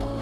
Oh.